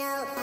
No.